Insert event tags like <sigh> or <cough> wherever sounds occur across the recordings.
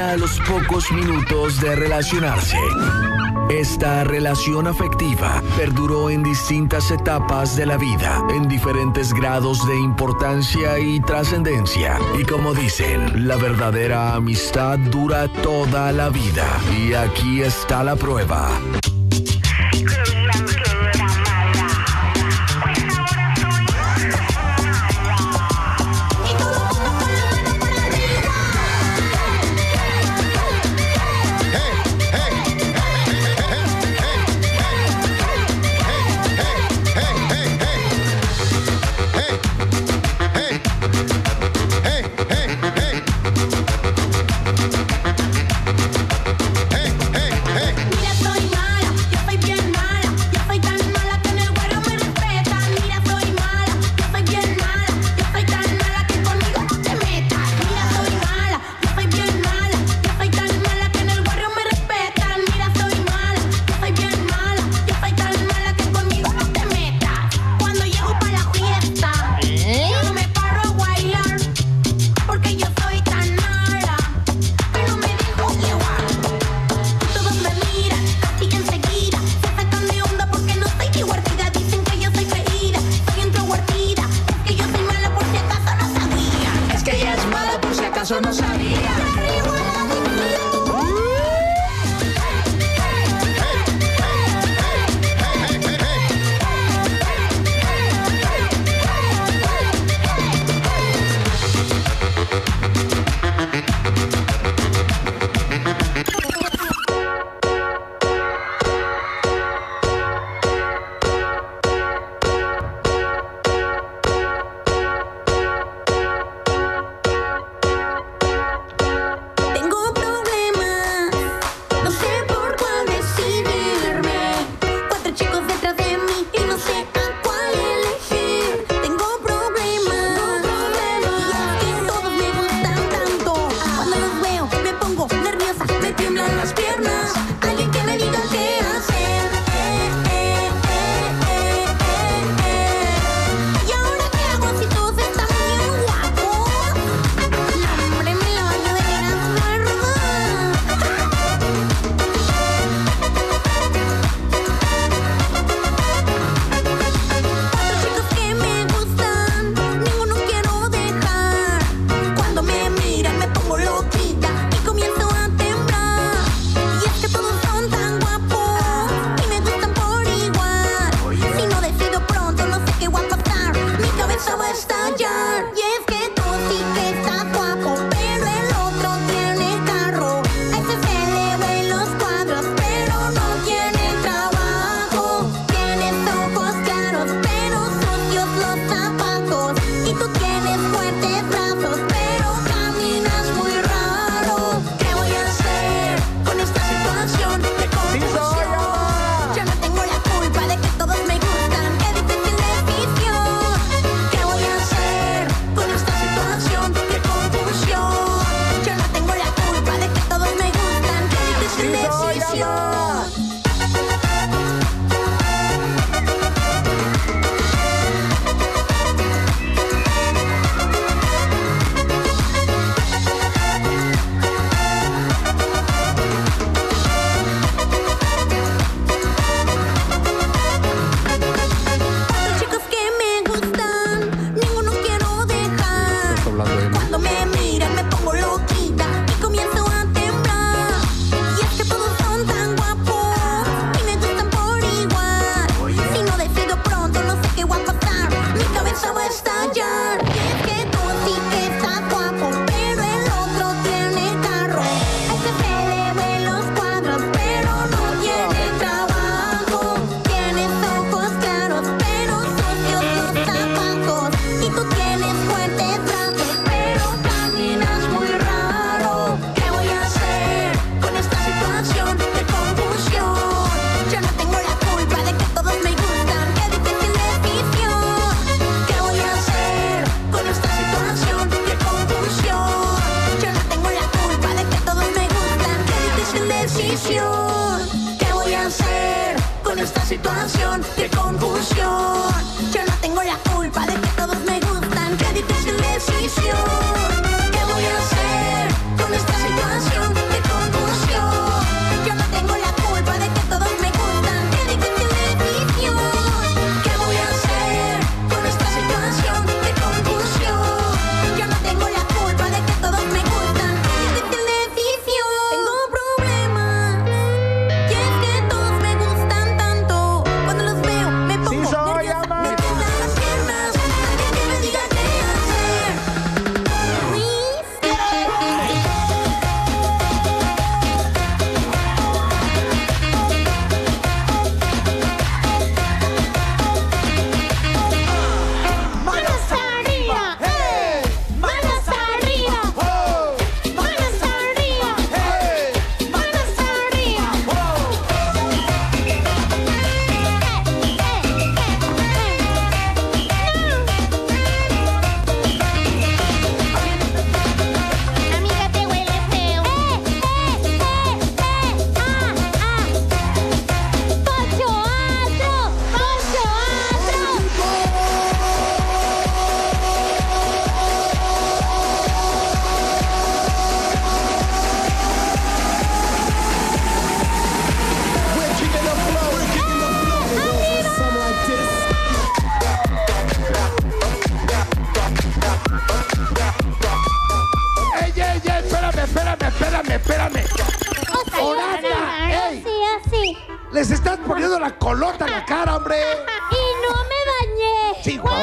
A los pocos minutos de relacionarse. Esta relación afectiva perduró en distintas etapas de la vida, en diferentes grados de importancia y trascendencia. Y como dicen, la verdadera amistad dura toda la vida. Y aquí está la prueba.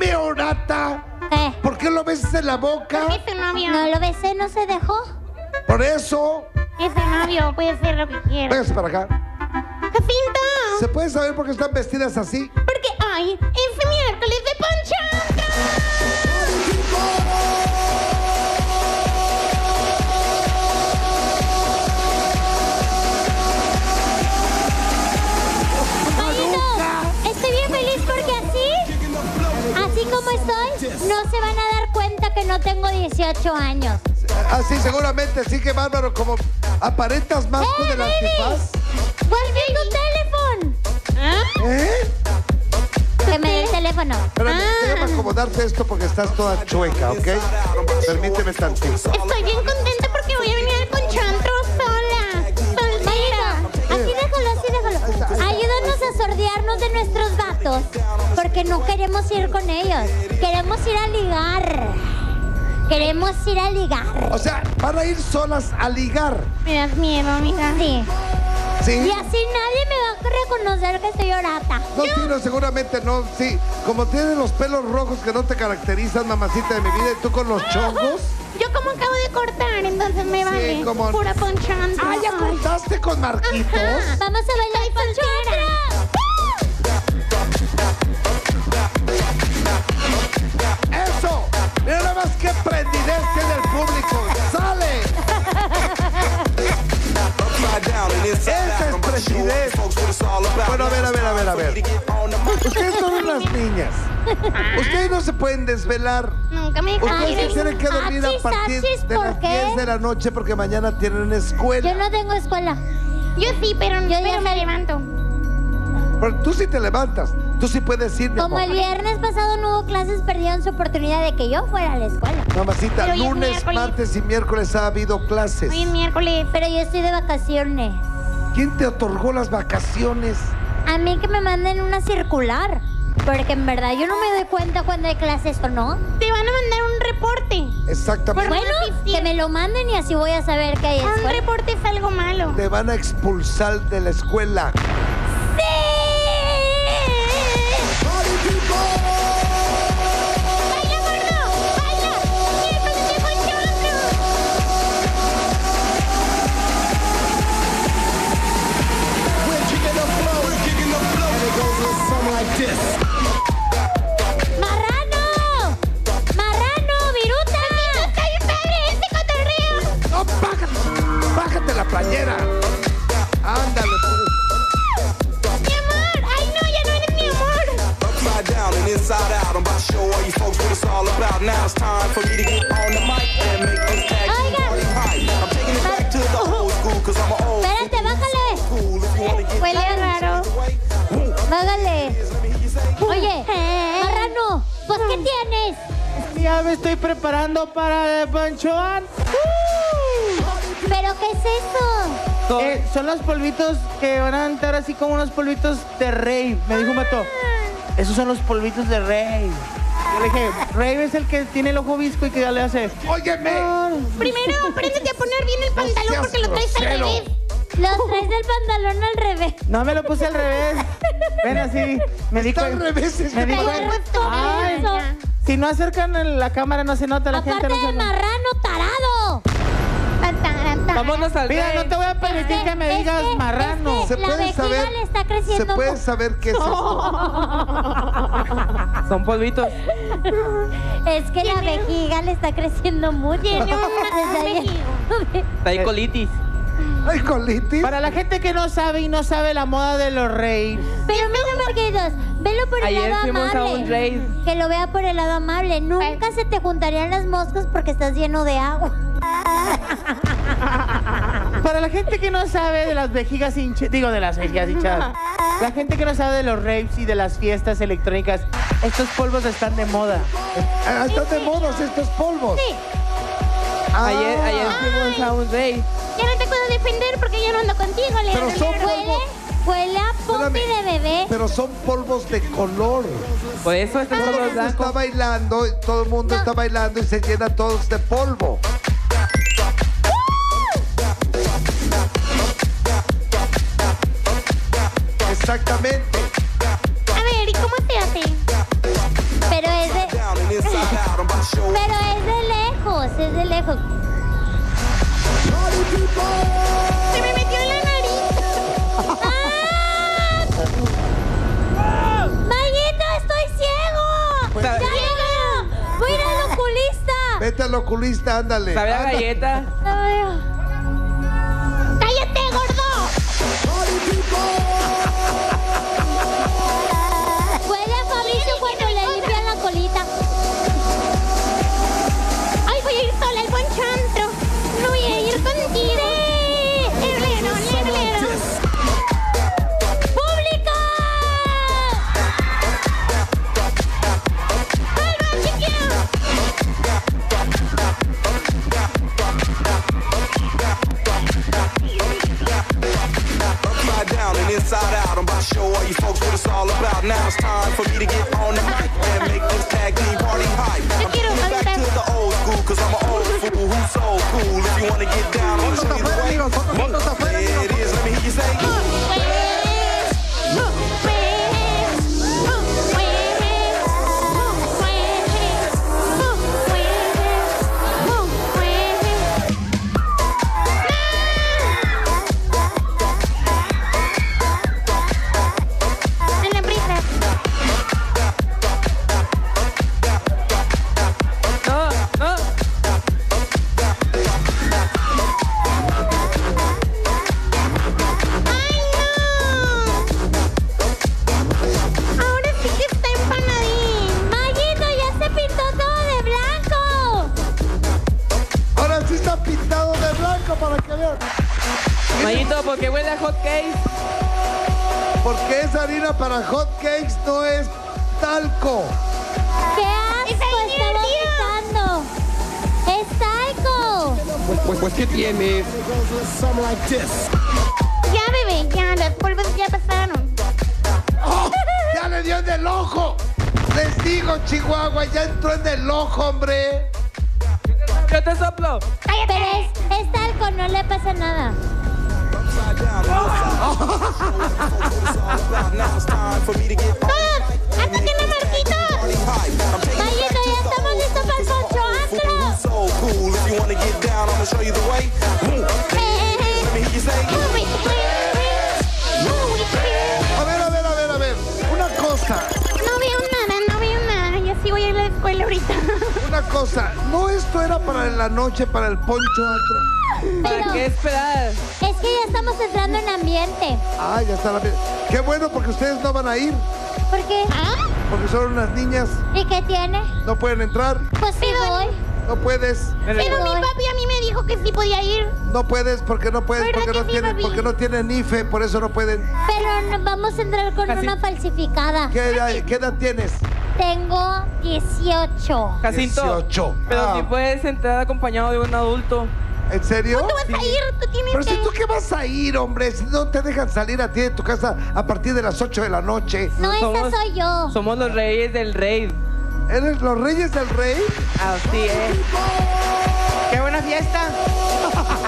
Óyeme, Orata. Eh, ¿Por qué lo besas en la boca? Es tu novio. no lo besé, no se dejó. Por eso. Es tu novio. Puede ser lo que quiera. Véngase para acá. Jacinto. ¿Se puede saber por qué están vestidas así? Porque hoy tengo 18 años. Ah, sí, seguramente. Sí que bárbaro. Como aparentas más con ¡Eh, el baby! antifaz. ¡Vuelve tu teléfono! ¿Eh? Que me dé el teléfono. Espérame, déjame acomodarte esto porque estás toda chueca, ¿ok? Permíteme tantito. Estoy bien contenta porque voy a venir al ponchantro sola. Soltera. Así déjalo, así déjalo. Ayúdanos a sordearnos de nuestros gatos. Porque no queremos ir con ellos. Queremos ir a ligar. Queremos ir a ligar. O sea, van a ir solas a ligar. Me das miedo, amiga. Sí. ¿Sí? Y así nadie me va a reconocer que soy orata. No, sí, no, seguramente no. Sí, como tienes los pelos rojos que no te caracterizan, mamacita de mi vida, y tú con los chongos. Yo como acabo de cortar, entonces me vale. cómo no. Pura ponchanta. Ah, ya cortaste con Marquitos. Vamos a bailar Poncho nada más qué prendidez tiene el público. ¡Sale! Esa es prendidez. Bueno, a ver, a ver, a ver, a ver. Ustedes son unas niñas. Ustedes no se pueden desvelar. Nunca me Ustedes se tienen que dormir a Achis, partir de ¿por las qué? 10 de la noche porque mañana tienen una Yo escuela. no tengo escuela. Yo sí, pero, ya pero me levanto. Pero tú sí te levantas. Tú sí puedes ir, mi Como amor. el viernes pasado no hubo clases, perdieron su oportunidad de que yo fuera a la escuela. Mamacita, Pero lunes, martes y miércoles ha habido clases. Hoy es miércoles. Pero yo estoy de vacaciones. ¿Quién te otorgó las vacaciones? A mí que me manden una circular. Porque en verdad yo no me doy cuenta cuando hay clases o no. Te van a mandar un reporte. Exactamente. Bueno, que me lo manden y así voy a saber que hay Un escuela. reporte es algo malo. Te van a expulsar de la escuela. Preparando para el Panchoan. ¿Pero qué es eso? Eh, son los polvitos que van a entrar así como unos polvitos de rey. Me dijo un vato. Esos son los polvitos de rey. Yo le dije, Rey es el que tiene el ojo visco y que ya le hace. ¡Óyeme! Primero, apréndete a poner bien el pantalón porque lo traes al revés. Los traes del pantalón al revés. No me lo puse al revés. Ven así. Me dijo. Está al revés. es Me Ay, eso. Si no acercan la cámara no se nota, la gente Aparte no se marrano tarado. Vámonos al Mira, no te voy a permitir Es que me digas que- marrano. es ¿Se puede vejiga saber? le está ¿Se creciendo. puede mu- saber qué es eso? <laughs> Son polvitos. <laughs> Es que la vejiga le está creciendo mucho. Tiene una <laughs> Desde ahí- colitis. ¿Hay colitis? Para la gente que no sabe y no sabe la moda de los reyes. Pero mira, Marquitos, velo por el Ayer lado fuimos a amable. un rave. Que lo vea por el lado amable. Nunca se te juntarían las moscas porque estás lleno de agua. <laughs> para la gente que no sabe de las vejigas hinchadas, digo de las vejigas hinchadas, <laughs> la gente que no sabe de los raves y de las fiestas electrónicas, estos polvos están de moda. Ah, Están de modas estos polvos. Sí. Ayer, ayer fuimos a un rave. Ya no te porque yo no ando contigo, Pero Leandro. son Huele, polvos. huele a de bebé. Pero son polvos de color. Por eso están Todo el mundo está bailando, y todo el mundo está bailando y se llena todos de polvo. Exactamente. A ver, ¿y cómo se hace? Pero es de, pero es de lejos, es de lejos. Vete al oculista, ándale. ¿Sabe a galleta? No veo. Now it's time for me to get on the mic Esa harina para hot cakes no es talco. ¡Qué asco! ¡Está ¡Está divertido! vomitando! ¡Es talco! Ya, bebé, ya, los polvos ya pasaron. ¡Oh! <laughs> ¡Ya le dio en el ojo! Les digo, Chihuahua, ya entró en el ojo, hombre. Yo te soplo. Pero es, es talco, no le pasa nada. Upside down and inside out. I'm about now it's time for me to get on ¡Todos! ¡Ataquen a Marquito! party hype. I'm taking it back Mayito, to ya the estamos listos para poncho. A ver, a ver, a ver, a ver. Una cosa, No veo nada, no veo nada. Voy a ir a la escuela ahorita. una cosa. No esto era para la noche, para el poncho. <laughs> ¿Para qué esperar? Es que ya estamos entrando en ambiente. Ah, ya está la... Qué bueno, porque ustedes no van a ir. ¿Por qué? ¿Ah? Porque son unas niñas. ¿Y qué tiene? No pueden entrar. Pues sí voy. No puedes. Pero mi papi a mí me dijo que sí podía ir. No puedes porque no puedes, ¿Verdad porque que no sí, tienen, porque no tienen IFE, por eso no pueden. Pero no- vamos a entrar con Casi- una falsificada. ¿Qué edad, qué edad tienes? Tengo 18. Jacinto. 18. Pero Ah, si puedes entrar acompañado de un adulto. ¿En serio? Tú vas a ir, tú tienes Pero que... si tú qué vas a ir, hombre, si no te dejan salir a ti de tu casa a partir de las 8 de la noche. No, esa Somos- soy yo. Somos los reyes del rave. ¿Eres los reyes del rey? Así es. ¡Qué buena fiesta! <laughs>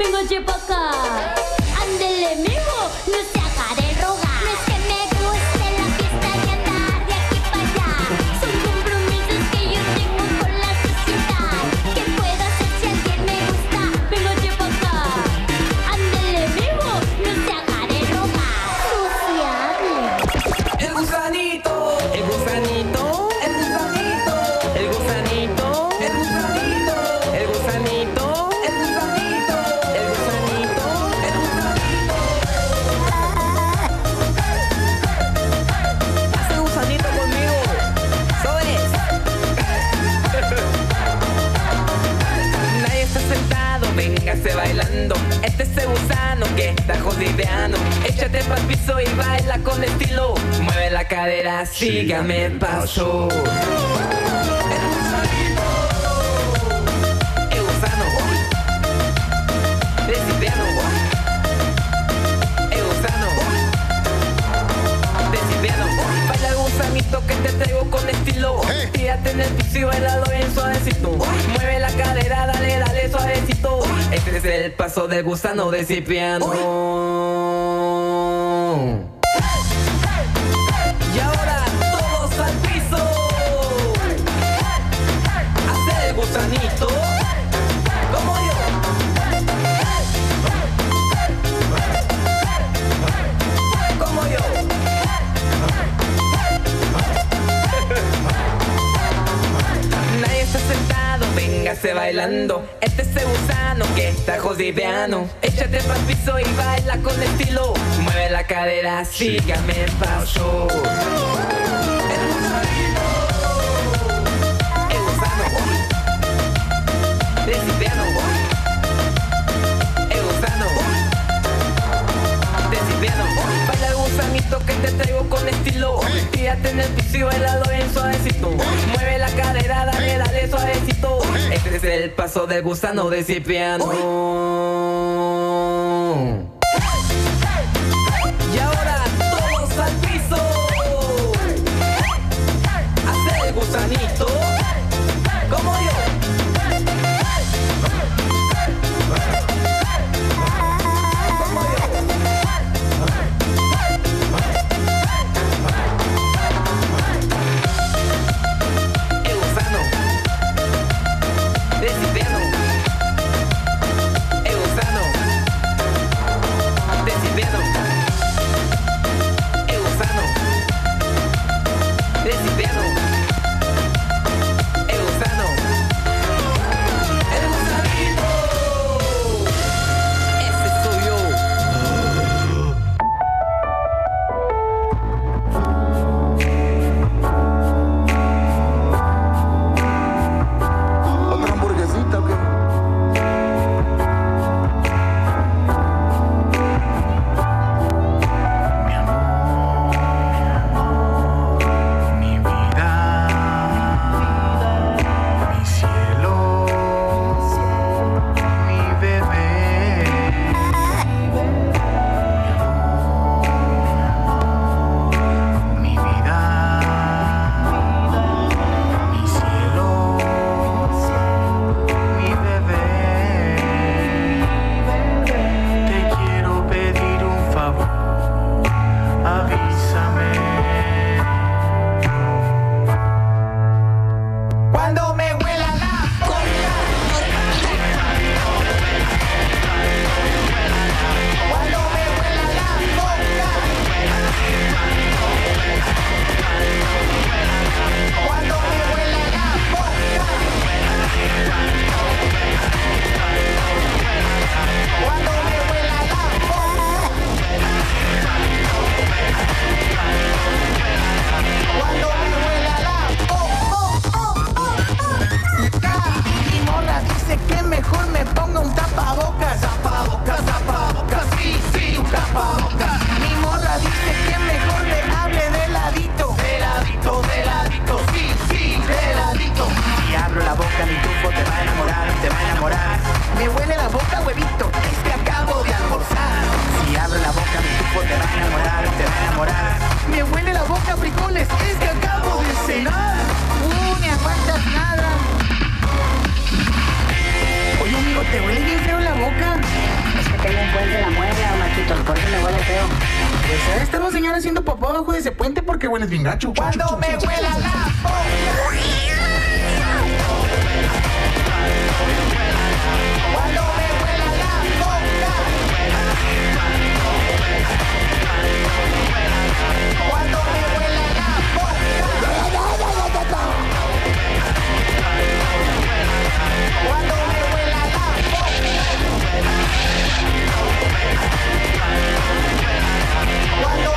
पे मुझे पका boliviano. Échate pa'l piso y baila con estilo. Mueve la cadera, sígame el paso. que te traigo con estilo. Hey. Tírate en el piso y bailalo bien suavecito. Este es el paso del gusano de Cipriano. Uy. Y ahora todos al piso. Hacer el gusanito. Como yo. Como yo. Nadie está sentado, véngase bailando de. Échate pa'l piso y baila con estilo. Mueve la cadera, sígame el paso. El gusano, el gusano. que te traigo con estilo. Fíjate en el piso y bailalo en suavecito. Mueve la cadera, dale, dale suavecito. Este es el paso del gusano de Cipriano. Popó abajo de ese puente porque hueles bien gacho. Cuando Cuando me huela la. Cuando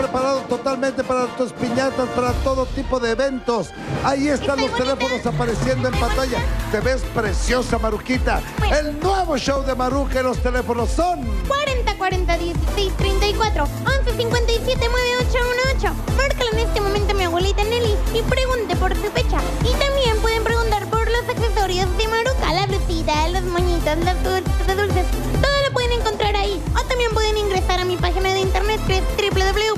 ti. Está preparado totalmente para tus piñatas, para todo tipo de eventos. Ahí están los teléfonos apareciendo en pantalla. Te ves preciosa, Maruquita. El nuevo show de Maruca y los teléfonos son. 40 40 16 34 11 57 9818. Márcalo en este momento a mi abuelita Nelly y pregunte por su fecha. Y también pueden preguntar por los accesorios de Maruca, la blusita, los moñitos, las dulces dulces. Todo lo pueden encontrar ahí. O también pueden a mi página de internet que es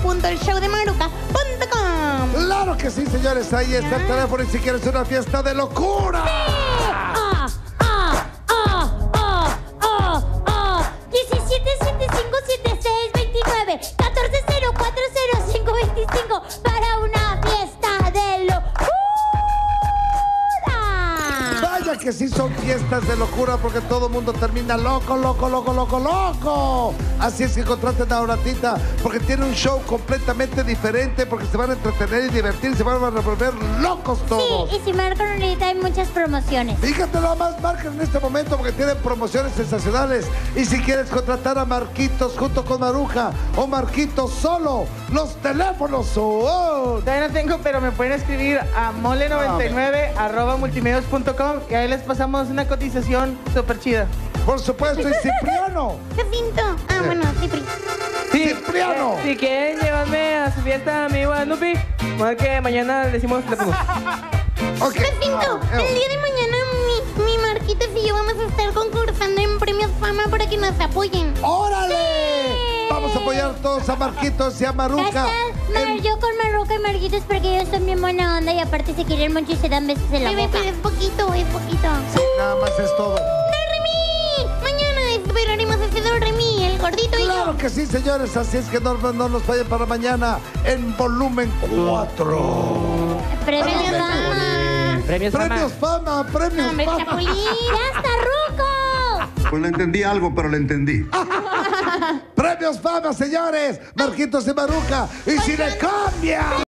www.elshowdemaruca.com. Claro que sí, señores. Ahí está el teléfono y si quieres una fiesta de locura. ¡Ah! Fiestas de locura porque todo el mundo termina loco, loco, loco, loco, loco. Así es que contraten a Oratita porque tiene un show completamente diferente porque se van a entretener y divertir se van a revolver locos todos. Sí, y si marcan ahorita hay muchas promociones. Fíjate nada más, marca en este momento porque tienen promociones sensacionales. Y si quieres contratar a Marquitos junto con Maruja o Marquitos solo, los teléfonos son. Todavía no tengo, pero me pueden escribir a mole99 arroba multimedios.com y ahí les pasamos una cotización súper chida. Por supuesto, y Cipriano. <laughs> Jacinto. Ah, bueno, sí, pri- Sí, Cipriano. Si quieren llevarme a su fiesta, mi Guadalupe, bueno, que mañana le decimos teléfonos. <laughs> Ok. Jacinto, Ah, el día de mañana mi, mi y yo vamos a estar concursando en Premios Fama para que nos apoyen. ¡Órale! Sí. Vamos a apoyar todos a Marquitos y a Maruca. Gracias, Mar- Marquitos porque ellos son bien buena onda y aparte se quieren mucho y se dan besos en la boca. Pero es poquito, es poquito. Sí, nada más es todo. ¡Don Remy! Mañana esperaremos a ese Don Remy, el gordito y Claro yo. que sí, señores. Así es que no, no nos vayan para mañana en volumen 4. Premios Fama. Premios Fama. Premios fama, premios fama. Ya está ruco. Pues le entendí algo, pero le entendí. <laughs> Premios fama, señores. Marquitos y Maruca. Y si le cambia.